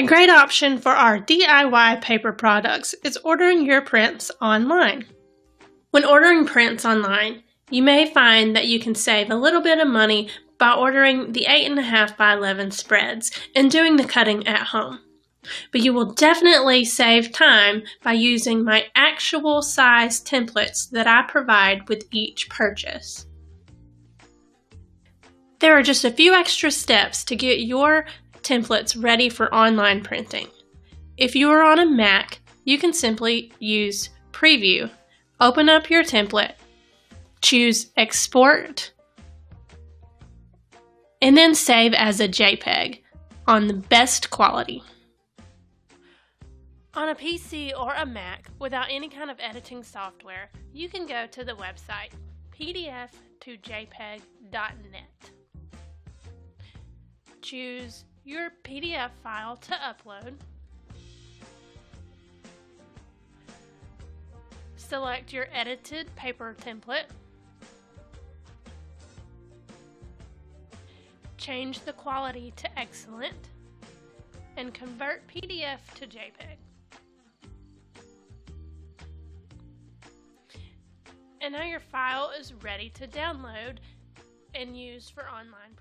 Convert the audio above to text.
A great option for our DIY paper products is ordering your prints online. When ordering prints online, you may find that you can save a little bit of money by ordering the 8.5 by 11 spreads and doing the cutting at home. But you will definitely save time by using my actual size templates that I provide with each purchase. There are just a few extra steps to get your templates ready for online printing. If you are on a Mac, you can simply use Preview. Open up your template, choose Export, and then save as a JPEG on the best quality. On a PC or a Mac without any kind of editing software, you can go to the website pdf2jpeg.net. Choose your PDF file to upload. Select your edited paper template. Change the quality to excellent and convert PDF to JPEG. And now your file is ready to download and use for online